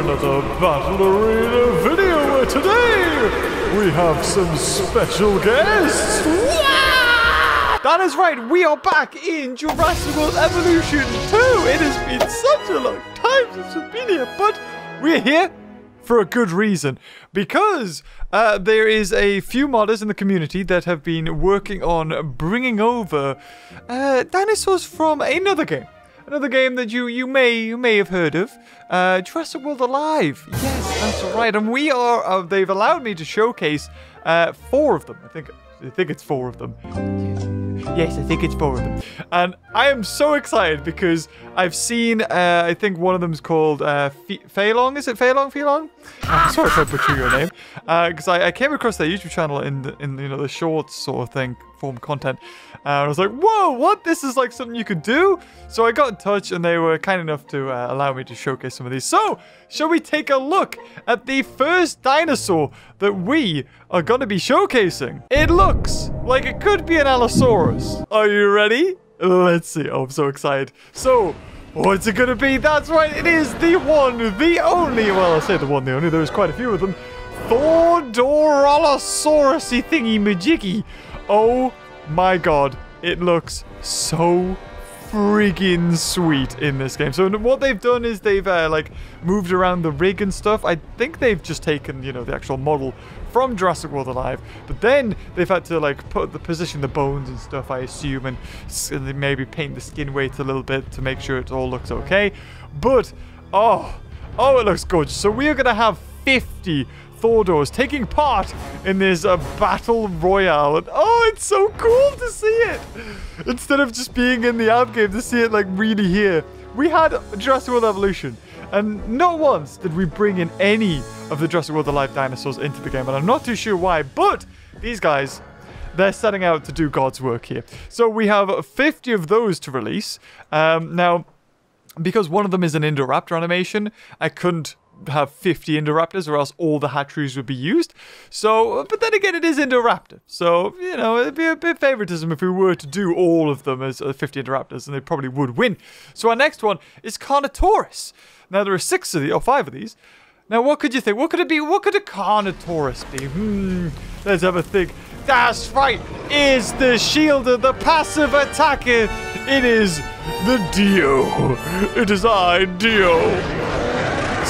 another Battle Arena video where today we have some special guests. Yeah! That is right, we are back in Jurassic World Evolution 2. It has been such a long time since we've been here, but we're here for a good reason. Because uh, there is a few modders in the community that have been working on bringing over uh, dinosaurs from another game. Another game that you you may you may have heard of, uh, Jurassic World Alive. Yes, that's right. And we are. Uh, they've allowed me to showcase uh, four of them. I think I think it's four of them. Yes, I think it's four of them. And I am so excited because I've seen, uh, I think one of them is called uh, Feilong. Is it Feilong? Feilong? I'm sorry if I butcher your name. Because uh, I, I, came across their YouTube channel in, the, in you know, the shorts sort of thing, form content. And I was like, whoa, what? This is like something you could do? So I got in touch and they were kind enough to uh, allow me to showcase some of these. So, shall we take a look at the first dinosaur that we are going to be showcasing? It looks like it could be an Allosaurus. Are you ready? Let's see. Oh, I'm so excited. So, what's it going to be? That's right. It is the one, the only. Well, I say the one, the only. There's quite a few of them. Thordorallosaurus thingy majiggy. Oh my god, it looks so freaking sweet in this game. So what they've done is they've uh, like moved around the rig and stuff. I think they've just taken, you know, the actual model from Jurassic World Alive, but then they've had to like put the position the bones and stuff, I assume, and, and maybe paint the skin weight a little bit to make sure it all looks okay. But oh, oh, it looks gorgeous. So we are gonna have 50 Thordors taking part in this uh, battle royale. And, oh, it's so cool to see it. Instead of just being in the app game, to see it like really here. We had Jurassic World Evolution, and not once did we bring in any of the Jurassic World Alive dinosaurs into the game, and I'm not too sure why, but these guys, they're setting out to do God's work here. So we have 50 of those to release. Um, now, because one of them is an Indoraptor animation, I couldn't have 50 Indoraptors or else all the hatcheries would be used. So, but then again, it is Indoraptor. So, you know, it'd be a bit favoritism if we were to do all of them as uh, 50 Indoraptors and they probably would win. So our next one is Carnotaurus. Now, there are six of these, or five of these. Now, what could you think? What could it be? What could a Carnotaurus be? Hmm, let's have a think. That's right. Is the shielder, the passive attacker. It is the Dio. It is I, Dio.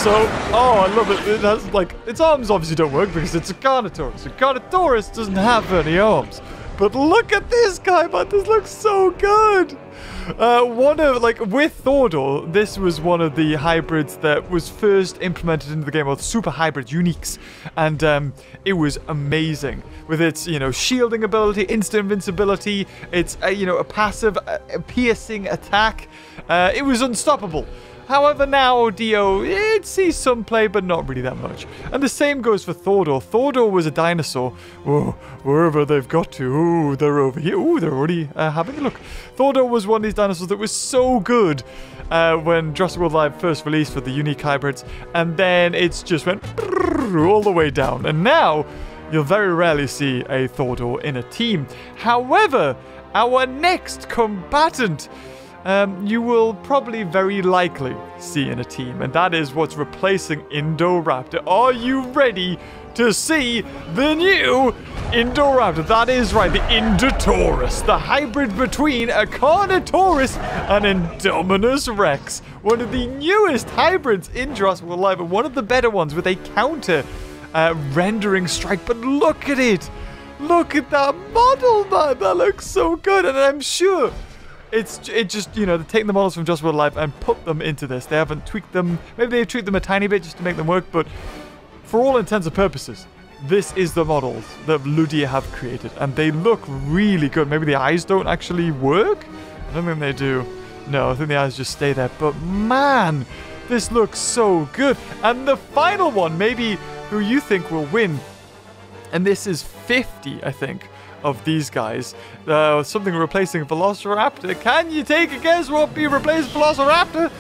So, oh, I love it. It has, like, its arms obviously don't work because it's a Carnotaurus. A Carnotaurus doesn't have any arms. But look at this guy, man. This looks so good. Uh, one of, like, with Thordor, this was one of the hybrids that was first implemented into the game, or super hybrid uniques. And um, it was amazing. With its, you know, shielding ability, instant invincibility, its, uh, you know, a passive, uh, piercing attack. Uh, it was unstoppable. However, now Dio, it sees some play, but not really that much. And the same goes for Thordor. Thordor was a dinosaur. Whoa, wherever they've got to. Ooh, they're over here. Ooh, they're already uh, having a look. Thordor was one of these dinosaurs that was so good uh, when Jurassic World Alive first released for the unique hybrids. And then it's just went all the way down. And now, you'll very rarely see a Thordor in a team. However, our next combatant um, you will probably very likely see in a team, and that is what's replacing Indoraptor. Are you ready to see the new Indoraptor? That is right, the Indotaurus, the hybrid between a Carnotaurus and Indominus Rex. One of the newest hybrids in Jurassic World Alive, and one of the better ones with a counter uh, rendering strike. But look at it! Look at that model, man! That looks so good, and I'm sure it's it just, you know, they're taking the models from Jurassic World Alive and put them into this. They haven't tweaked them. Maybe they've tweaked them a tiny bit just to make them work, but for all intents and purposes, this is the models that Ludia have created. And they look really good. Maybe the eyes don't actually work? I don't think they do. No, I think the eyes just stay there. But man, this looks so good. And the final one, maybe who you think will win, and this is 50, I think of these guys. Uh, something replacing Velociraptor. Can you take a guess what be replaced Velociraptor?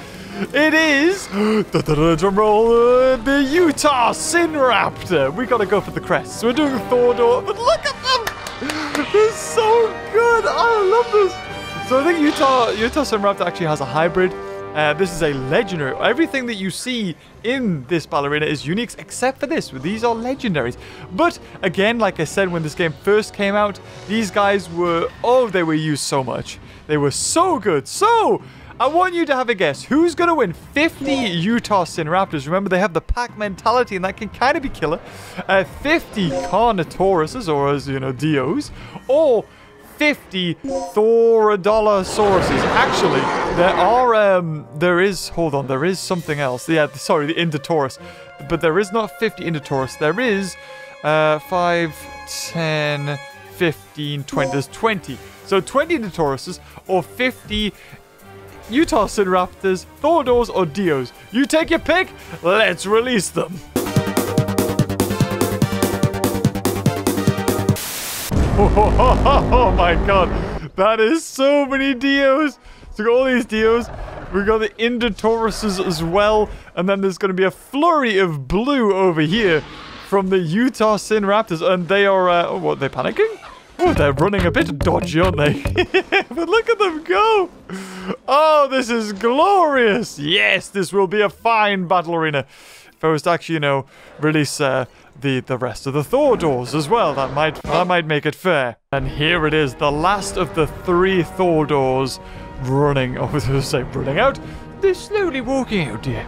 It is drum roll, uh, the Utah Sinraptor. We gotta go for the crest. So we're doing Thordor, but look at them! They're so good. I love this. So I think Utah Utah Sinraptor actually has a hybrid Uh, this is a legendary. Everything that you see in this ballerina is unique, except for this. These are legendaries. But again, like I said, when this game first came out, these guys were oh, they were used so much. They were so good. So I want you to have a guess. Who's going to win 50 Utah Sin Raptors? Remember, they have the pack mentality, and that can kind of be killer. Uh, 50 Carnotauruses, or as you know, Dios, or 50 Thorodolosauruses. Actually, there are, um, there is, hold on, there is something else. Yeah, sorry, the Indotaurus. But there is not 50 Indotaurus. There is, uh, 5, 10, 15, 20. There's 20. So 20 Indotauruses or 50 Utah Raptors, Thorodors, or Dios. You take your pick. Let's release them. Oh, my god. That is so many Dios. So got all these Dios. We got the Indotauruses as well. And then there's going to be a flurry of blue over here from the Utah Sin Raptors. And they are, uh, oh, what, they're panicking? Oh, they're running a bit dodgy, aren't they? but look at them go. Oh, this is glorious. Yes, this will be a fine battle arena. If I was to actually, you know, release uh, the the rest of the Thordors as well. That might that might make it fair. And here it is, the last of the three Thordors running. Oh, I was going to say running out. They're slowly walking out, dear.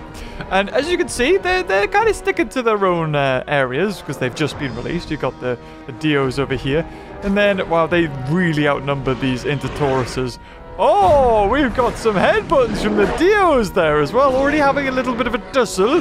And as you can see, they're, they're kind of sticking to their own uh, areas because they've just been released. You've got the, the Dios over here. And then, wow, they really outnumber these Indotauruses Oh, we've got some headbuttons from the Dios there as well. Already having a little bit of a tussle.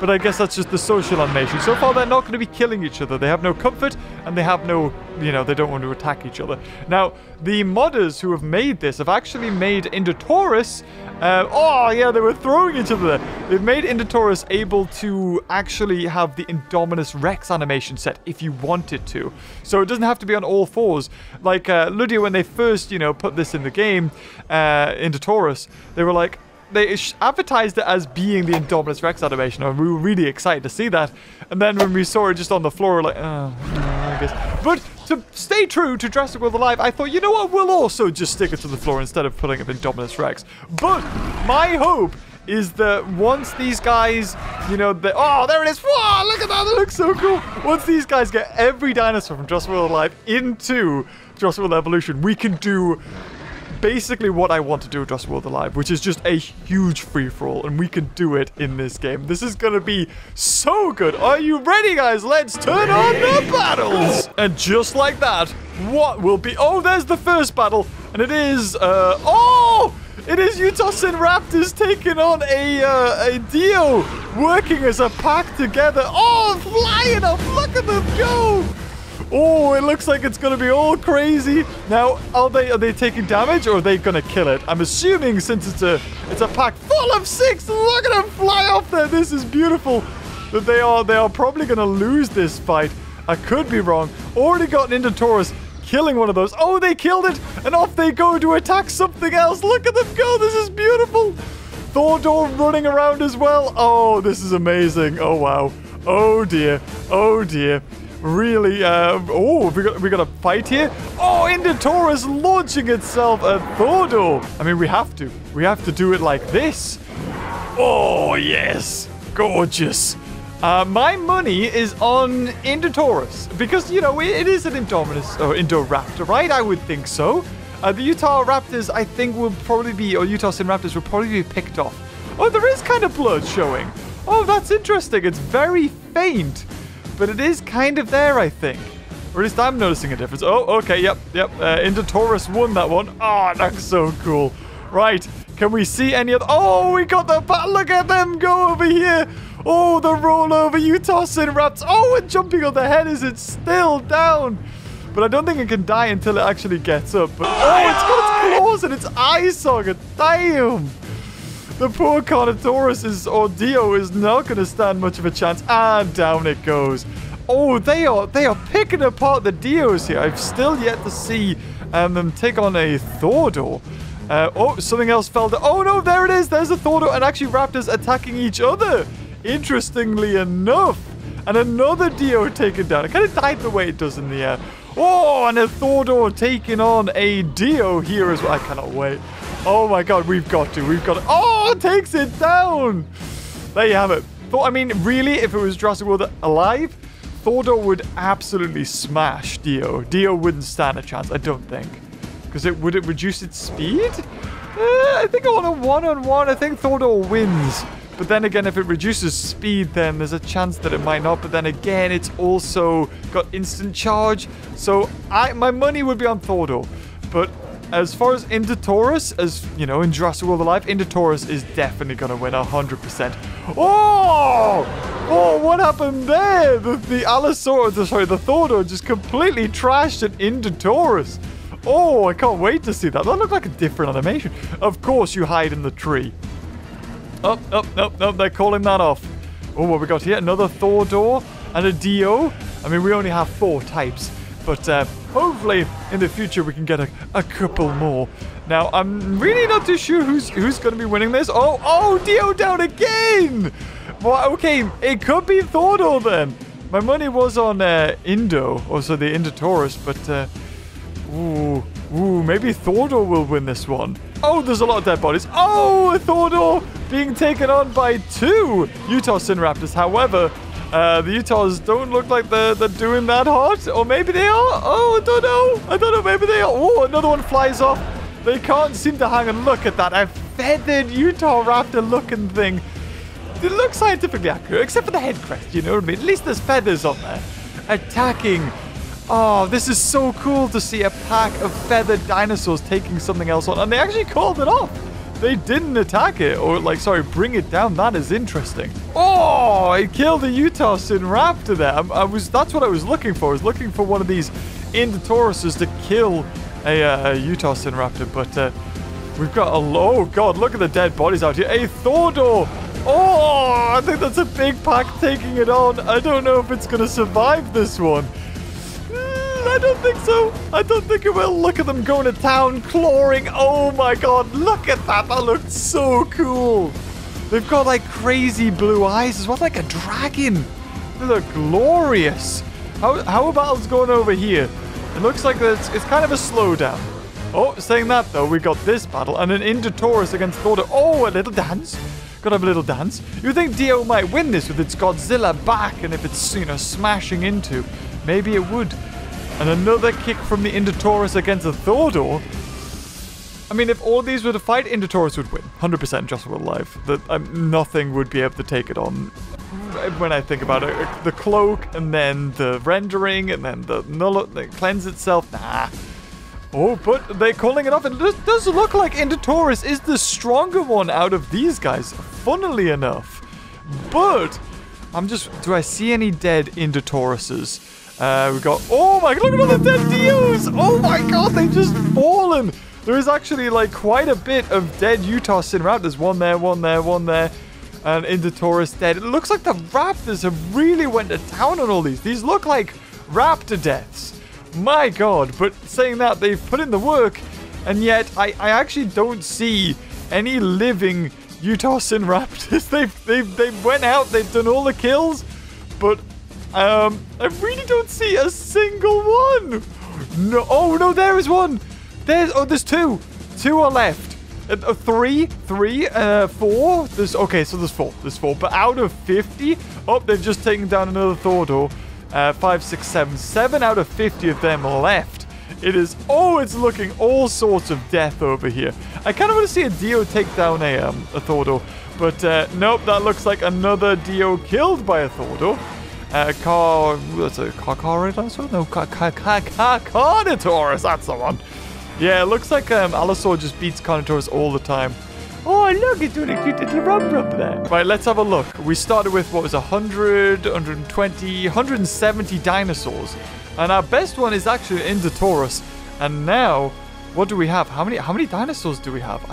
But I guess that's just the social animation. So far, they're not going to be killing each other. They have no comfort, and they have no, you know, they don't want to attack each other. Now, the modders who have made this have actually made Indotaurus uh, oh, yeah, they were throwing each other. They've made Indotaurus able to actually have the Indominus Rex animation set if you wanted to. So it doesn't have to be on all fours. Like uh, Ludia, when they first, you know, put this in the game, uh, Indotaurus, they were like, they advertised it as being the Indominus Rex animation, and we were really excited to see that. And then when we saw it just on the floor, like, oh, I guess. But to stay true to Jurassic World Alive, I thought, you know what, we'll also just stick it to the floor instead of putting in Indominus Rex. But my hope is that once these guys, you know, oh, there it is. Whoa, look at that. That looks so cool. Once these guys get every dinosaur from Jurassic World Alive into Jurassic World Evolution, we can do basically what I want to do with Jurassic World Alive, which is just a huge free-for-all, and we can do it in this game. This is gonna be so good. Are you ready, guys? Let's turn on the battles! And just like that, what will be... Oh, there's the first battle, and it is... Uh, oh! It is Utah Raptors taking on a, uh, a Dio, working as a pack together. Oh, flying up! Look at them go! Oh, it looks like it's gonna be all crazy. Now, are they are they taking damage or are they gonna kill it? I'm assuming since it's a it's a pack full of six. Look at them fly off there. This is beautiful. That they are they are probably gonna lose this fight. I could be wrong. Already gotten Indotaurus killing one of those. Oh, they killed it, and off they go to attack something else. Look at them go. This is beautiful. Thorodor running around as well. Oh, this is amazing. Oh wow. Oh dear. Oh dear really, uh, oh, we got, we got a fight here? Oh, Indotaurus launching itself at Thorodor. I mean, we have to. We have to do it like this. Oh, yes. Gorgeous. Uh, my money is on Indotaurus because, you know, it, it is an Indominus or Indoraptor, right? I would think so. Uh, the Utah Raptors, I think, will probably be, or Utah Sin Raptors will probably be picked off. Oh, there is kind of blood showing. Oh, that's interesting. It's very faint but it is kind of there, I think. Or at least I'm noticing a difference. Oh, okay, yep, yep. Uh, Indotaurus won that one. Oh, that's so cool. Right, can we see any other... Oh, we got the... Bat look at them go over here. Oh, the rollover Utah Sin Raps. Oh, and jumping on the head. Is it still down? But I don't think it can die until it actually gets up. But, oh, it's got its claws and its eye socket. Damn. The poor Carnotaurus is, or Dio is not going to stand much of a chance. And down it goes. Oh, they are they are picking apart the Dios here. I've still yet to see um, them take on a Thorodor. Uh, oh, something else fell down. Oh, no, there it is. There's a Thorodor. And actually, Raptors attacking each other. Interestingly enough. And another Dio taken down. It kind of died the way it does in the air. Oh, and a Thorodor taking on a Dio here as well. I cannot wait. Oh my god, we've got to. We've got to. Oh, it takes it down. There you have it. Thought, I mean, really, if it was Jurassic World alive, Thordor would absolutely smash Dio. Dio wouldn't stand a chance, I don't think. Because it would it reduce its speed? Uh, I think on a one-on-one, -on -one, I think Thordor wins. But then again, if it reduces speed, then there's a chance that it might not. But then again, it's also got instant charge. So I, my money would be on Thordor. But as far as Indotaurus, as, you know, in Jurassic World Alive, Indotaurus is definitely to win 100%. Oh! Oh, what happened there? The, the Allosaurus, sorry, the Thordor just completely trashed an Indotaurus. Oh, I can't wait to see that. That looked like a different animation. Of course you hide in the tree. Oh, oh, no, no, they're calling that off. Oh, what we got here? Another Thordor and a Dio. I mean, we only have four types. But uh, hopefully in the future we can get a, a couple more. Now, I'm really not too sure who's who's going to be winning this. Oh, oh, Dio down again! Well, okay, it could be Thordor then. My money was on uh, Indo, also the Indotaurus, but uh, ooh, ooh, maybe Thordor will win this one. Oh, there's a lot of dead bodies. Oh, Thordor being taken on by two Utah Sinraptors. However, uh, the Utahs don't look like they're, they're doing that hot. Or maybe they are. Oh, I don't know. I don't know. Maybe they are. Oh, another one flies off. They can't seem to hang and look at that. A feathered Utah raptor looking thing. It looks scientifically accurate, except for the head crest, you know what I mean? At least there's feathers on there. Attacking. Oh, this is so cool to see a pack of feathered dinosaurs taking something else on. And they actually called it off. They didn't attack it, or like, sorry, bring it down. That is interesting. Oh, it killed a Utah Raptor there. I, I, was, that's what I was looking for. I was looking for one of these Indotauruses to kill a, uh, a Utah Raptor, but uh, we've got a, oh god, look at the dead bodies out here. A Thordor. Oh, I think that's a big pack taking it on. I don't know if it's going to survive this one. I don't think so. I don't think it will. Look at them going to town, clawing. Oh my god, look at that. That looked so cool. They've got like crazy blue eyes as well, like a dragon. They look glorious. How, how about us going over here? It looks like it's, it's kind of a slowdown. Oh, saying that though, we got this battle and an Indotaurus against Thor. Oh, a little dance. Gotta have a little dance. You think Dio might win this with its Godzilla back and if it's, you know, smashing into? Maybe it would. And another kick from the Indotaurus against a Thordor. I mean, if all these were to fight, Indotaurus would win. 100% Jurassic World Alive. That um, Nothing would be able to take it on. When I think about it, the cloak, and then the rendering, and then the, null the cleanse itself. Nah. Oh, but they're calling it off. It does, does look like Indotaurus is the stronger one out of these guys, funnily enough. But, I'm just... Do I see any dead Indotauruses? Uh, we got, oh my, god look at all the dead Dios! Oh my god, they've just fallen! There is actually like quite a bit of dead Utah Sin Raptors. One there, one there, one there. And Indotaurus dead. It looks like the Raptors have really went to town on all these. These look like Raptor deaths. My god, but saying that, they've put in the work. And yet, I, I actually don't see any living Utah Sin Raptors. They've, they've, they've went out, they've done all the kills. But um, I really don't see a single one. No. Oh, no, there is one. There's, oh, there's two. Two are left. Uh, three, three, uh, four. There's, okay, so there's four. There's four. But out of 50, oh, they've just taken down another Thordor. Uh, five, six, seven. Seven out of 50 of them left. It is, oh, it's looking all sorts of death over here. I kind of want to see a Dio take down a, um, a Thordor. But, uh, nope, that looks like another Dio killed by a Thordor. Uh, car, what's it, Carcaritosaurus? No, car, car, car, Carnotaurus, that's the one. Yeah, it looks like um, Allosaur just beats Carnotaurus all the time. Oh, look, it's doing a cute little rub rub there. Right, let's have a look. We started with, what was 100, 120, 170 dinosaurs. And our best one is actually Indotaurus. And now, what do we have? How many, how many dinosaurs do we have?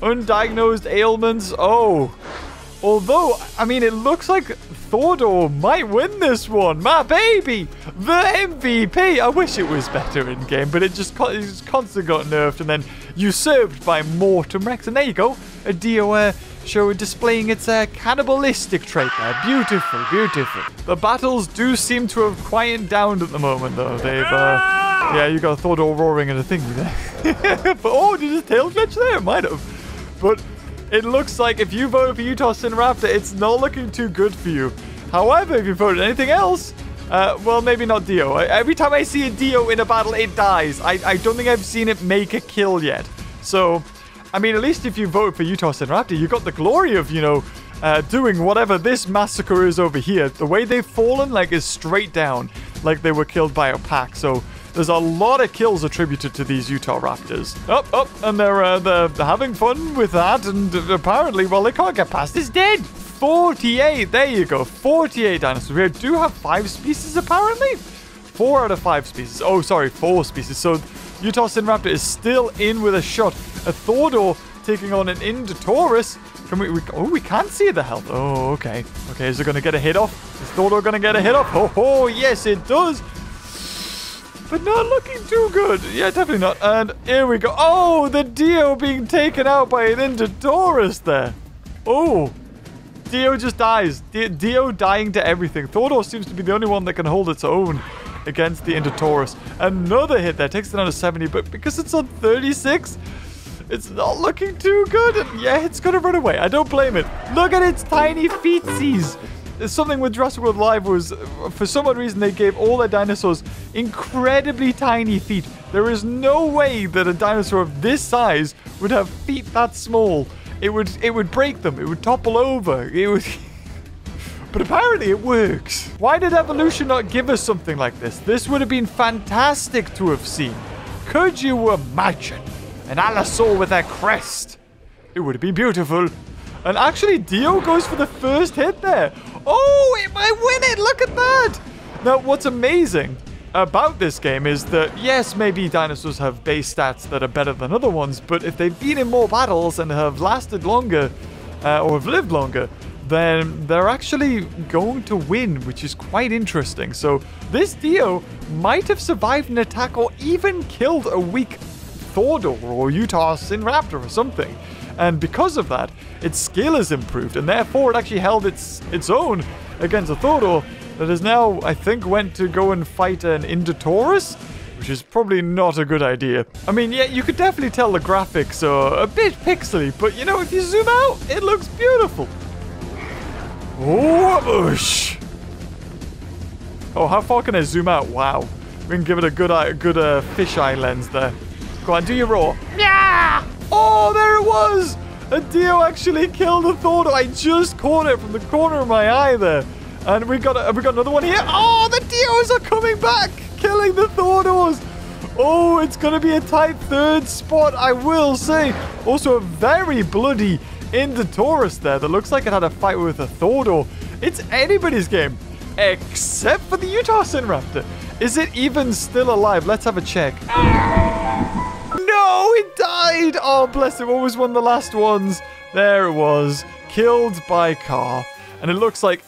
Undiagnosed ailments. Oh, Although, I mean, it looks like Thordor might win this one. My baby, the MVP. I wish it was better in game, but it just, it just constantly got nerfed and then usurped by Mortem Rex. And there you go, a DOA show displaying its uh, cannibalistic trait there. Beautiful, beautiful. The battles do seem to have quieted down at the moment, though. They've, uh, Yeah, you got Thordor roaring and a thingy there. but, oh, did his tail glitch there? It might have. But it looks like if you voted for Utah Sinraptor, it's not looking too good for you. However, if you voted anything else, uh, well, maybe not Dio. Every time I see a Dio in a battle, it dies. I, I don't think I've seen it make a kill yet. So, I mean, at least if you vote for Utah Sinraptor, you got the glory of, you know, uh, doing whatever this massacre is over here. The way they've fallen, like, is straight down, like they were killed by a pack. So, there's a lot of kills attributed to these Utah Raptors. Up, oh, up, oh, and they're, uh, they're having fun with that, and apparently, well, they can't get past this dead. 48. There you go. 48 dinosaurs. We do have five species, apparently. Four out of five species. Oh, sorry, four species. So Utah Sinraptor is still in with a shot. A Thordor taking on an Indotaurus. Can we, we, Oh, we can't see the health. Oh, okay. Okay, is it going to get a hit off? Is Thordor going to get a hit off? Oh, oh, yes, it does. But not looking too good. Yeah, definitely not. And here we go. Oh, the Dio being taken out by an Indotaurus there. Oh, Dio just dies. Dio dying to everything. Thordor seems to be the only one that can hold its own against the Indotaurus. Another hit there takes it down to 70, but because it's on 36, it's not looking too good. Yeah, it's going to run away. I don't blame it. Look at its tiny feetsies. Something with Jurassic World Alive was, for some odd reason, they gave all their dinosaurs incredibly tiny feet. There is no way that a dinosaur of this size would have feet that small. It would it would break them. It would topple over. It would. but apparently it works. Why did evolution not give us something like this? This would have been fantastic to have seen. Could you imagine an allosaur with a crest? It would have been beautiful. And actually, Dio goes for the first hit there. Oh, it might win it. Look at that. Now, what's amazing about this game is that, yes, maybe dinosaurs have base stats that are better than other ones, but if they've been in more battles and have lasted longer, uh, or have lived longer, then they're actually going to win, which is quite interesting. So this Dio might have survived an attack or even killed a weak Thordor or Utah Sinraptor or something. And because of that, its skill is improved, and therefore it actually held its its own against a Thordor that has now, I think, went to go and fight an Indotaurus, which is probably not a good idea. I mean, yeah, you could definitely tell the graphics are a bit pixely, but you know, if you zoom out, it looks beautiful. Whoosh! Oh, how far can I zoom out? Wow. We can give it a good eye, a good uh, fisheye lens there. Go on, do your roar. Yeah! Oh, there it was! A Dio actually killed a Thor. I just caught it from the corner of my eye there. And we got we got another one here. Oh, the Dios are coming back, killing the Thordors. Oh, it's going to be a tight third spot, I will say. Also, a very bloody Indotaurus there that looks like it had a fight with a Thordor. It's anybody's game, except for the Utah Sinraptor. Is it even still alive? Let's have a check. No, it died. Oh, bless it. What was one of the last ones? There it was. Killed by car. And it looks like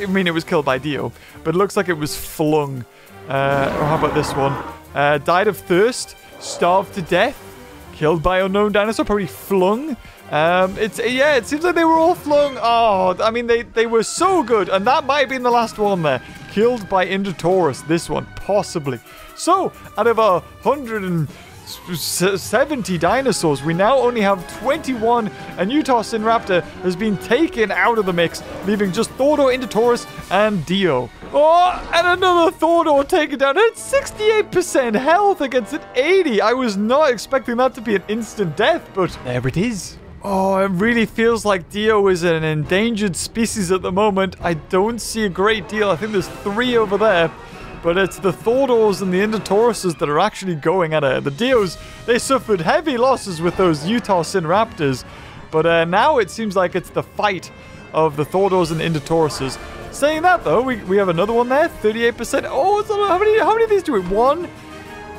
I mean, it was killed by Dio, but it looks like it was flung. Uh, or how about this one? Uh, died of thirst, starved to death, killed by unknown dinosaur, probably flung. Um, it's yeah, it seems like they were all flung. Oh, I mean, they they were so good, and that might have been the last one there. Killed by Indotaurus, this one possibly. So, out of a hundred and 70 dinosaurs. We now only have 21, and Utah Sinraptor has been taken out of the mix, leaving just Thordor, Indotaurus, and Dio. Oh, and another Thordor taken down at 68% health against an 80. I was not expecting that to be an instant death, but there it is. Oh, it really feels like Dio is an endangered species at the moment. I don't see a great deal. I think there's three over there. But it's the Thordors and the Indotauruses that are actually going at it. The Dios, they suffered heavy losses with those Utah Sinraptors. But uh, now it seems like it's the fight of the Thordors and Indotauruses. Saying that though, we, we have another one there, 38%. Oh, how many how many of these do we? One?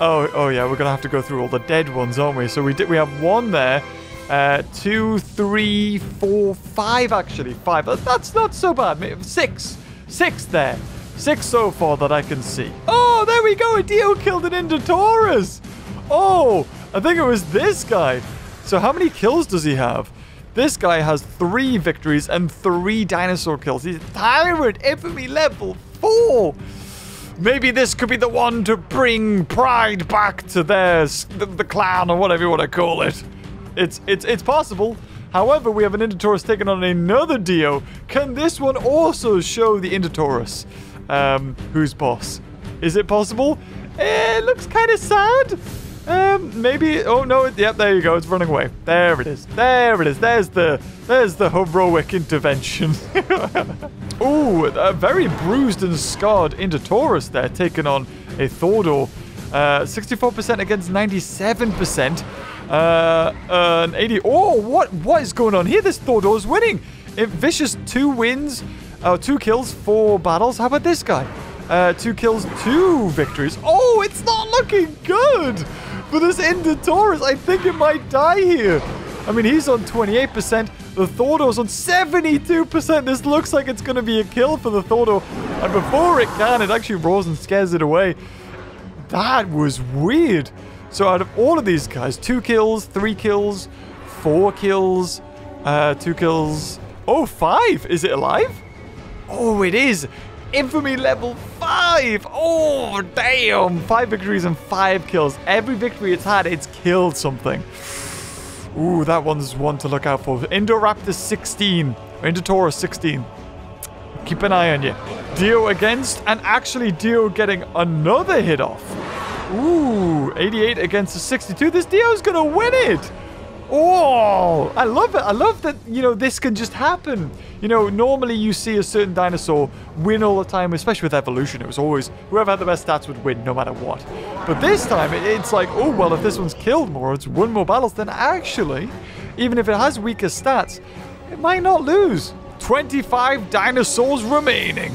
Oh, oh yeah, we're gonna have to go through all the dead ones, aren't we? So we did we have one there. Uh, two, three, four, five actually. Five. That's not so bad. Six. Six there. Six so far that I can see. Oh, there we go. A Dio killed an Indotaurus. Oh, I think it was this guy. So how many kills does he have? This guy has three victories and three dinosaur kills. He's Tyrant Infamy level four. maybe this could be the one to bring pride back to theirs, the, the clan or whatever you want to call it. It's it's it's possible. However, we have an Indotaurus taking on another Dio. Can this one also show the Indotaurus? Um, who's boss? Is it possible? It looks kind of sad. Um, maybe. Oh no! Yep, there you go. It's running away. There it is. There it is. There's the there's the heroic intervention. Ooh, a very bruised and scarred Indotaurus there, taking on a Thordor. 64% uh, against 97%. Uh, an 80. Oh, what what is going on here? This Thordor's winning. If Vicious two wins, uh, two kills, four battles. How about this guy? Uh, two kills, two victories. Oh, it's not looking good for this Indotaurus. I think it might die here. I mean, he's on 28%. The Thordor's on 72%. This looks like it's going to be a kill for the Thordor. And before it can, it actually roars and scares it away. That was weird. So out of all of these guys, two kills, three kills, four kills, uh, two kills. Oh, five. Is it alive? Oh, it is. Infamy level 5! Oh, damn! Five victories and five kills. Every victory it's had, it's killed something. Ooh, that one's one to look out for. Indoraptor 16. Or Indotaurus 16. Keep an eye on you. Dio against, and actually Dio getting another hit off. Ooh, 88 against a 62. This Dio's gonna win it! Oh, I love it. I love that, you know, this can just happen. You know, normally you see a certain dinosaur win all the time, especially with evolution. It was always whoever had the best stats would win no matter what. But this time, it's like, oh, well, if this one's killed more, it's won more battles, then actually, even if it has weaker stats, it might not lose. 25 dinosaurs remaining.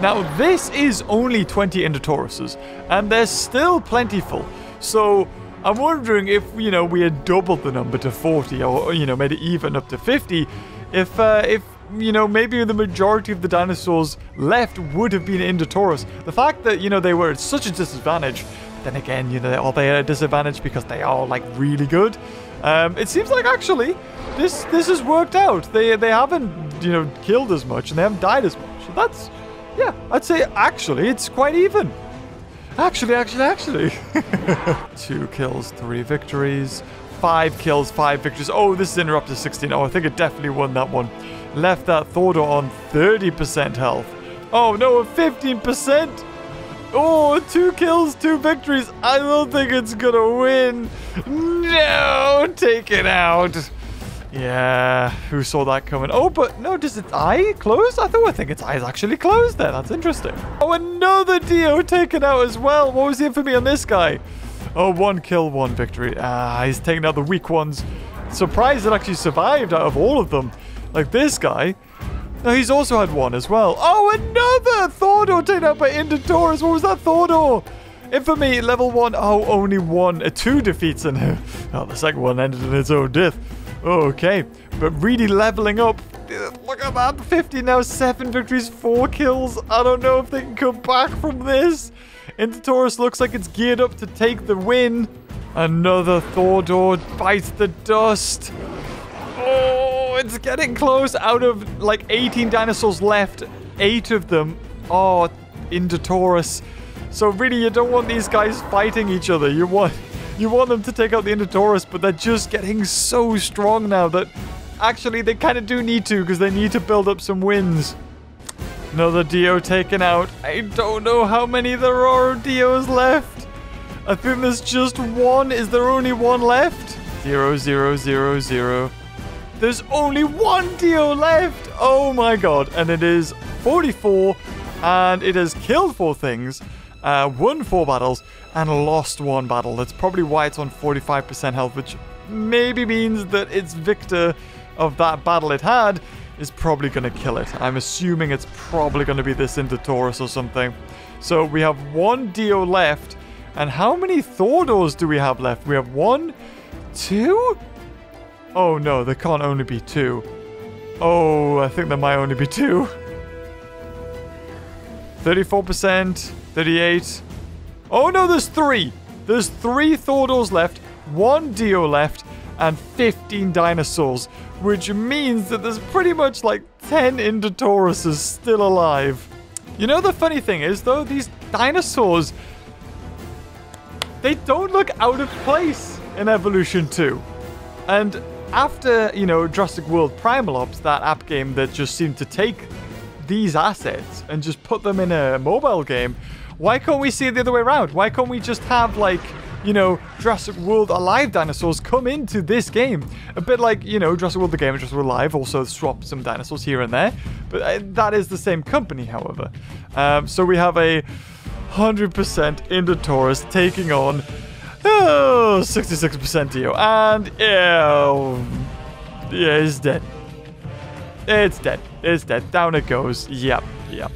Now, this is only 20 Indotauruses, and they're still plentiful. So, I'm wondering if, you know, we had doubled the number to 40 or, you know, made it even up to 50, if, uh, if, you know, maybe the majority of the dinosaurs left would have been Indotaurus. The fact that, you know, they were at such a disadvantage, then again, you know, are they at a disadvantage because they are, like, really good? Um, it seems like, actually, this this has worked out. They, they haven't, you know, killed as much and they haven't died as much. So that's, yeah, I'd say, actually, it's quite even. Actually, actually, actually. Two kills, three victories. Five kills, five victories. Oh, this is interrupted 16. Oh, I think it definitely won that one. Left that Thordor on 30% health. Oh, no, 15%. Oh, two kills, two victories. I don't think it's gonna win. No, take it out. Yeah, who saw that coming? Oh, but no, does its eye close? I thought I think its eye's actually closed there. That's interesting. Oh, another Dio taken out as well. What was the infamy on this guy? Oh, one kill, one victory. Ah, he's taking out the weak ones. Surprised it actually survived out of all of them. Like this guy. No, he's also had one as well. Oh, another Thordor taken out by Indotaurus. What was that Thordor? Infamy, level one. Oh, only one. Uh, two defeats in him. Oh, the second one ended in its own death. Okay, but really leveling up. Look at that, 50 now, 7 victories, 4 kills. I don't know if they can come back from this. Indotaurus looks like it's geared up to take the win. Another Thordor bites the dust. Oh, it's getting close. Out of like 18 dinosaurs left, 8 of them are Indotaurus. So really, you don't want these guys fighting each other. You want you want them to take out the Indotaurus, but they're just getting so strong now that actually they kind of do need to because they need to build up some wins. Another Dio taken out. I don't know how many there are Dios left. I think there's just one. Is there only one left? Zero, zero, zero, zero. There's only one Dio left. Oh my god. And it is 44. And it has killed four things, uh, won four battles, and lost one battle. That's probably why it's on 45% health, which maybe means that its victor of that battle it had is probably going to kill it. I'm assuming it's probably going to be this Indotaurus or something. So we have one Dio left. And how many Thordors do we have left? We have one, two? Oh no, there can't only be two. Oh, I think there might only be two. 34%, 38, Oh no, there's three. There's three Thordors left, one Dio left, and 15 dinosaurs, which means that there's pretty much like 10 Indotauruses still alive. You know the funny thing is, though, these dinosaurs, they don't look out of place in Evolution 2. And after, you know, Jurassic World Primal Ops, that app game that just seemed to take these assets and just put them in a mobile game, why can't we see it the other way around? Why can't we just have, like, you know, Jurassic World Alive dinosaurs come into this game? A bit like, you know, Jurassic World the game and Jurassic World Alive also swap some dinosaurs here and there. But uh, that is the same company, however. Um, so we have a 100% Indotaurus taking on Oh, 66% Dio. And, oh, yeah, it's dead. It's dead. It's dead. Down it goes. Yep, yep.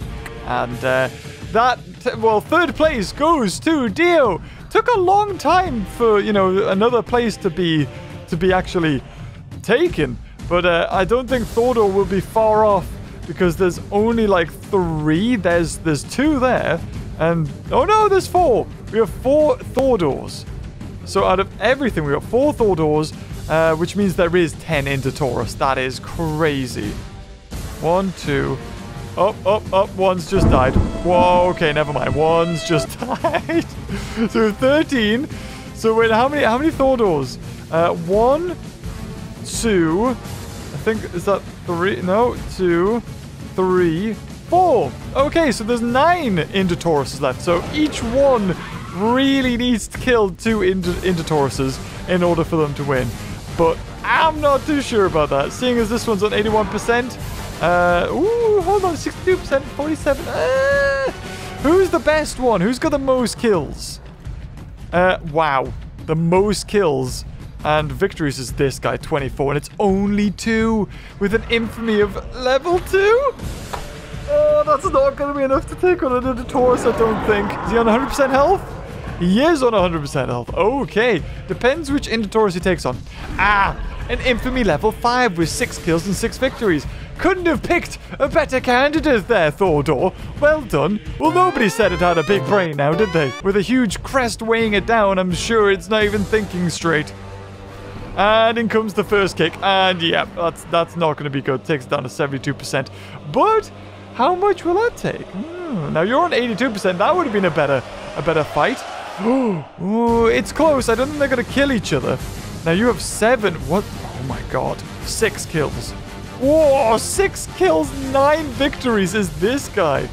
And uh, that, well, third place goes to Dio. Took a long time for, you know, another place to be, to be actually taken. But uh, I don't think Thordor will be far off because there's only like three. There's there's two there. And, oh no, there's four. We have four Thordors. So out of everything, we got four Thordors, uh, which means there is 10 Indotaurus. That is crazy. One, two. Up, up, up. One's just died. Whoa, okay, never mind. One's just died. so 13. So wait, how many how many Thordors? Uh, one, two, I think, is that three? No, two, three, four. Okay, so there's nine Indotauruses left. So each one really needs to kill two Indotauruses in order for them to win. But I'm not too sure about that, seeing as this one's on 81%. Uh, ooh, hold on, 62%, 47. Uh, who's the best one? Who's got the most kills? Uh, wow. The most kills and victories is this guy, 24, and it's only two with an infamy of level two? Oh, that's not going to be enough to take on an Taurus, I don't think. Is he on 100% health? He is on 100% health. Okay. Depends which Indotaurus he takes on. Ah, an infamy level 5 with 6 kills and 6 victories. Couldn't have picked a better candidate there, Thordor. Well done. Well, nobody said it had a big brain now, did they? With a huge crest weighing it down, I'm sure it's not even thinking straight. And in comes the first kick. And yeah, that's that's not going to be good. Takes it down to 72%. But how much will that take? Hmm, now you're on 82%. That would have been a better a better fight. Ooh, it's close. I don't think they're going to kill each other. Now you have seven. What? Oh my god. Six kills. Whoa, six kills, nine victories is this guy.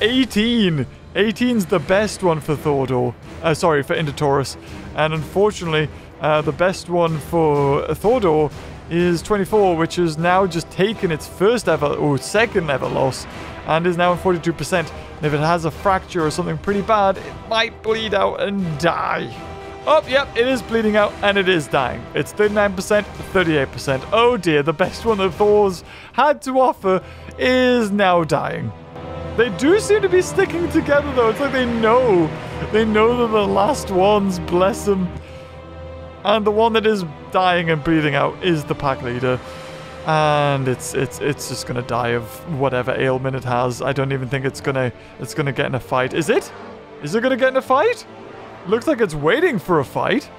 18. 18's the best one for Thordor. Uh, sorry, for Indotaurus. And unfortunately, uh, the best one for Thordor is 24, which has now just taken its first ever, or second ever loss, and is now at 42%. And if it has a fracture or something pretty bad, it might bleed out and die. Oh, yep, it is bleeding out and it is dying. It's 39%, 38%. Oh dear, the best one that Thor's had to offer is now dying. They do seem to be sticking together though. It's like they know. They know they're the last ones, bless them. And the one that is dying and bleeding out is the pack leader. And it's it's it's just gonna die of whatever ailment it has. I don't even think it's gonna it's gonna get in a fight. Is it? Is it gonna get in a fight? Looks like it's waiting for a fight.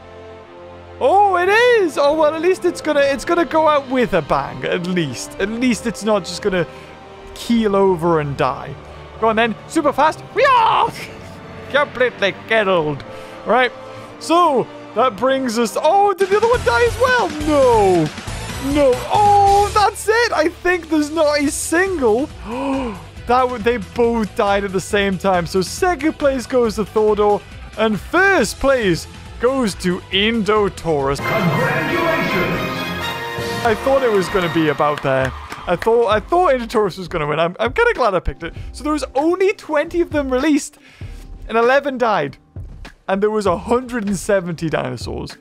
Oh, it is! Oh well at least it's gonna it's gonna go out with a bang, at least. At least it's not just gonna keel over and die. Go on then, super fast. We are completely killed. Right. So that brings us. Oh, did the other one die as well? No. No. Oh, that's it. I think there's not a single. that they both died at the same time. So second place goes to Thordor, and first place goes to Indotaurus. Congratulations! I thought it was going to be about there. I thought I thought Indotaurus was going to win. I'm, I'm kind of glad I picked it. So there was only 20 of them released, and 11 died and there was 170 dinosaurs.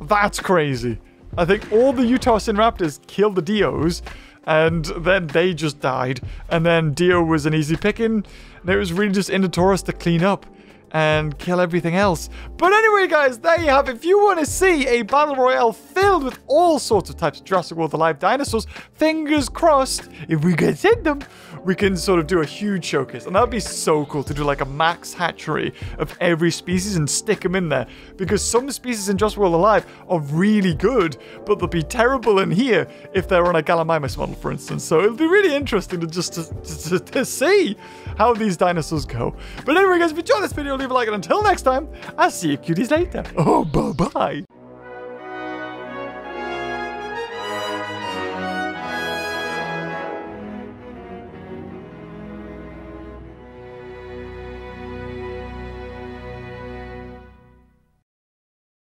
That's crazy. I think all the Utah Raptors killed the Dios, and then they just died. And then Dio was an easy picking, and it was really just Indotaurus to clean up. And kill everything else. But anyway, guys, there you have it. If you want to see a battle royale filled with all sorts of types of Jurassic World Alive dinosaurs, fingers crossed, if we get send them, we can sort of do a huge showcase. And that'd be so cool to do like a max hatchery of every species and stick them in there. Because some species in Jurassic World Alive are really good, but they'll be terrible in here if they're on a Gallimimus model, for instance. So it'll be really interesting to just to, to, to see how these dinosaurs go. But anyway, guys, if you enjoyed this video, leave a like, and until next time, I'll see you cuties later. Oh, bye-bye.